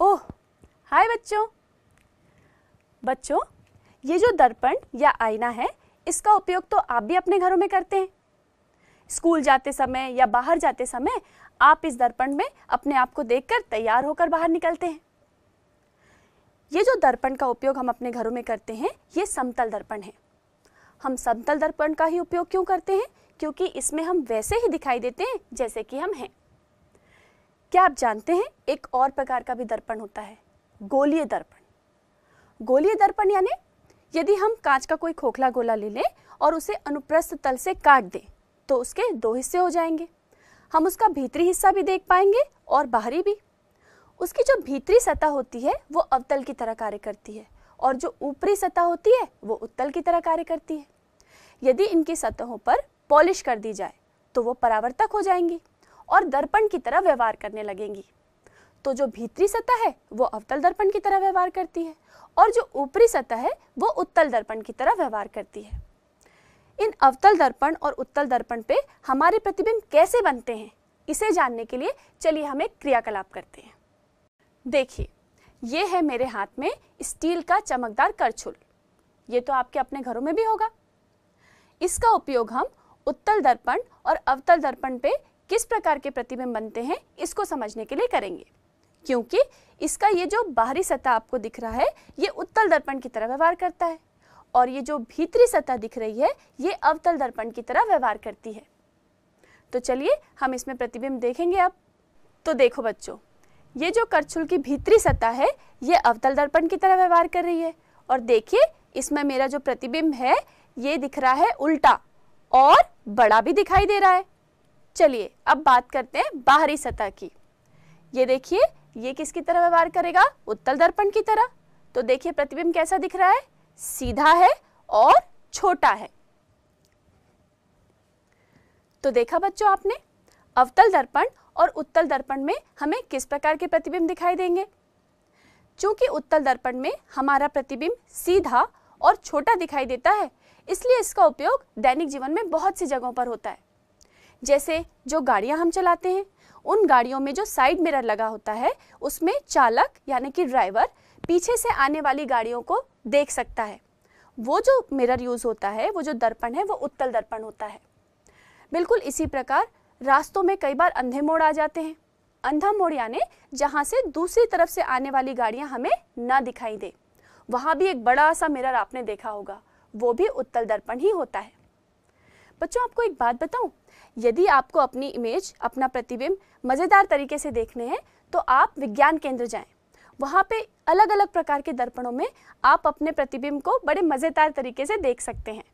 ओह, हाय बच्चों। बच्चों, ये जो दर्पण या आईना है, इसका उपयोग तो आप भी अपने घरों में करते हैं। स्कूल जाते समय या बाहर जाते समय आप इस दर्पण में अपने आप को देखकर तैयार होकर बाहर निकलते हैं। ये जो दर्पण का उपयोग हम अपने घरों में करते हैं, ये समतल दर्पण है। हम समतल दर्पण का ही उपयोग क्यों करते हैं? क्योंकि इसमें हम वैसे ही दिखाई देते हैं, जैसे कि हम हैं। क्या आप जानते हैं, एक और प्रकार का भी दर्पण होता है, गोलीय दर्पण। गोलीय दर्पण यानी, यदि हम कांच का कोई खोखला गोला ले लें और उसे अनुप्रस्थ तल से काट दें तो उसके दो हिस्से हो जाएँगे। हम उसका भीतरी हिस्सा भी देख पाएँगे और बाहरी भी। उसकी जो भीतरी सतह होती है, वो अवतल की तरह कार्य करती है और जो ऊपरी सतह होती है, वो उत्तल की तरह कार्य करती है। यदि इनकी सतहों पर पॉलिश कर दी जाए तो वो परावर्तक हो जाएँगी। और दर्पण की तरह व्यवहार करने लगेंगी। तो जो भीतरी सतह है, वो अवतल दर्पण की तरह व्यवहार करती है और जो ऊपरी सतह है, वो उत्तल दर्पण की तरह व्यवहार करती है। इन अवतल दर्पण और उत्तल दर्पण पे हमारे प्रतिबिंब कैसे बनते हैं, इसे जानने के लिए चलिए हम एक क्रियाकलाप करते हैं। देखिए, ये है मेरे हाथ में स्टील का चमकदार करछुल। ये तो आपके अपने घरों में भी होगा। इसका उपयोग हम उत्तल दर्पण और अवतल दर्पण पे किस प्रकार के प्रतिबिंब बनते हैं, इसको समझने के लिए करेंगे। क्योंकि इसका ये जो बाहरी सतह आपको दिख रहा है, ये उत्तल दर्पण की तरह व्यवहार करता है। और ये जो भीतरी सतह दिख रही है, ये अवतल दर्पण की तरह व्यवहार करती है। तो चलिए, हम इसमें प्रतिबिंब देखेंगे अब। तो देखो बच्चों, ये जो करछुल की भीतरी सतह है, ये अवतल दर्पण की तरह व्यवहार कर रही है। और देखिए, इसमें मेरा जो प्रतिबिंब है, ये दिख रहा है उल्टा, और बड़ा भी दिखाई दे रहा है। चलिए, अब बात करते हैं बाहरी सतह की। ये देखिए, ये किसकी तरह व्यवहार करेगा? उत्तल दर्पण की तरह। तो देखिए, प्रतिबिंब कैसा दिख रहा है? सीधा है और छोटा है। तो देखा बच्चों आपने, अवतल दर्पण और उत्तल दर्पण में हमें किस प्रकार के प्रतिबिंब दिखाई देंगे? चूँकि उत्तल दर्पण में हमारा प्रतिबिंब सीधा और छोटा दिखाई देता है, इसलिए इसका उपयोग दैनिक जीवन में बहुत सी जगहों पर होता है। जैसे जो गाड़ियाँ हम चलाते हैं, उन गाड़ियों में जो साइड मिरर लगा होता है, उसमें चालक यानी कि ड्राइवर पीछे से आने वाली गाड़ियों को देख सकता है। वो जो मिरर यूज़ होता है, वो जो दर्पण है, वो उत्तल दर्पण होता है। बिल्कुल इसी प्रकार रास्तों में कई बार अंधे मोड़ आ जाते हैं। अंधा मोड़ यानी जहाँ से दूसरी तरफ़ से आने वाली गाड़ियाँ हमें ना दिखाई दे। वहाँ भी एक बड़ा सा मिरर आपने देखा होगा, वो भी उत्तल दर्पण ही होता है। बच्चों, आपको एक बात बताऊँ? यदि आपको अपनी इमेज अपना प्रतिबिंब मज़ेदार तरीके से देखने हैं तो आप विज्ञान केंद्र जाएँ। वहाँ पे अलग अलग प्रकार के दर्पणों में आप अपने प्रतिबिंब को बड़े मज़ेदार तरीके से देख सकते हैं।